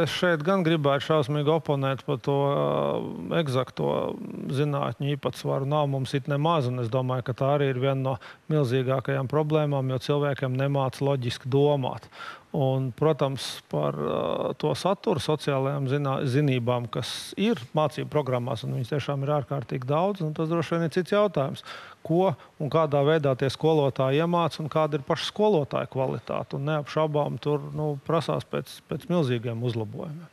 es šeit gan gribētu šausmīgi oponēt par to eksakto zinātņu īpatsvaru. Nav mums it nemaz, un es domāju, ka tā arī ir viena no milzīgākajām problēmām, jo cilvēkiem nemāca loģiski domāt. Un, protams, par uh, to saturu, sociālajām zinā, zinībām, kas ir mācību programmās, un viņas tiešām ir ārkārtīgi daudz. Tas droši vien ir cits jautājums, ko un kādā veidā tie skolotāji iemācās un kāda ir paša skolotāja kvalitāte. Un neapšaubām tur nu, prasās pēc, pēc milzīgiem uzlabojumiem.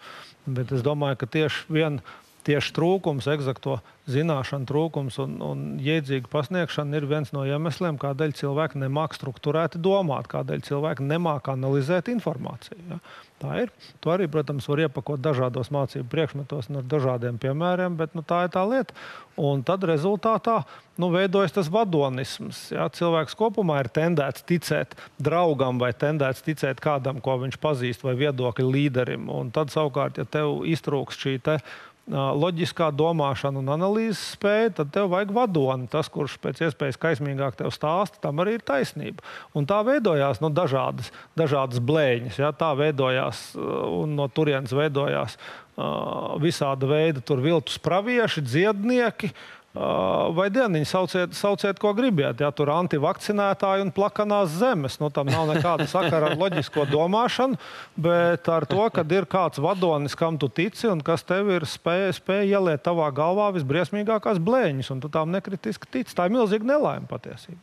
Bet es domāju, ka tieši viena tieši trūkums, eksakto zināšanu trūkums un, un jēdzīga pasniegšana ir viens no iemesliem, kādēļ cilvēki nemāk struktūrēti domāt, kādēļ cilvēki nemāk analizēt informāciju. Ja? Tā ir. To arī, protams, var iepakot dažādos mācību priekšmetos un ar dažādiem piemēriem, bet nu, tā ir tā lieta. Un tad rezultātā nu, veidojas tas vadonisms. Ja? Cilvēks kopumā ir tendēts ticēt draugam vai tendēts ticēt kādam, ko viņš pazīst, vai viedokļu līderim. Un tad savukārt, ja tev iztrūks šī te loģiskā domāšana un analīzes spēja, tad tev vajag vadoni. Tas, kurš pēc iespējas kaismīgāk tev stāsta, tam arī ir taisnība. Un tā veidojās nu, dažādas, dažādas blēņas. Ja? Tā veidojās un no turienes veidojās uh, visāda veida viltus pravieši, dziednieki. Uh, Vai dieniņi sauciet, sauciet, ko gribiet. Ja tur ir antivakcinētāji un plakanās zemes. Nu, tam nav nekāda sakara ar loģisko domāšanu, bet ar to, ka ir kāds vadonis, kam tu tici un kas tev ir spēj, spēj ieliet tavā galvā visbriesmīgākās blēņas, un tu tām nekritiski tici. Tā ir milzīga nelaime patiesībā.